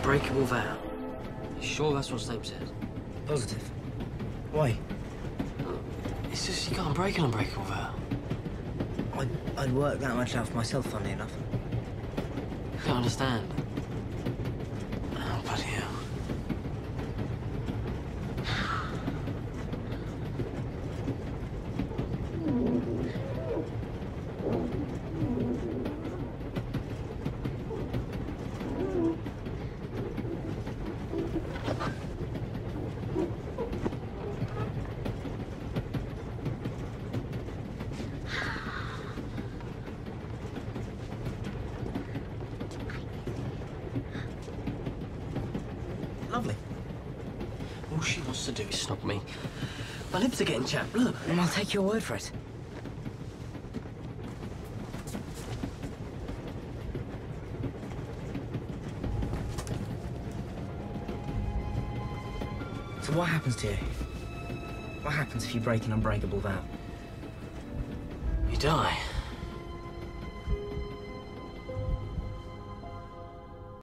unbreakable vow. You sure that's what Snape said? Positive. Why? Uh, it's just you can't break an unbreakable vow. I'd, I'd work that much out for myself, funny enough. I can't understand. All she wants to do is snog me. My lips are getting chapped, look. And I'll take your word for it. So what happens to you? What happens if you break an unbreakable vow? You die.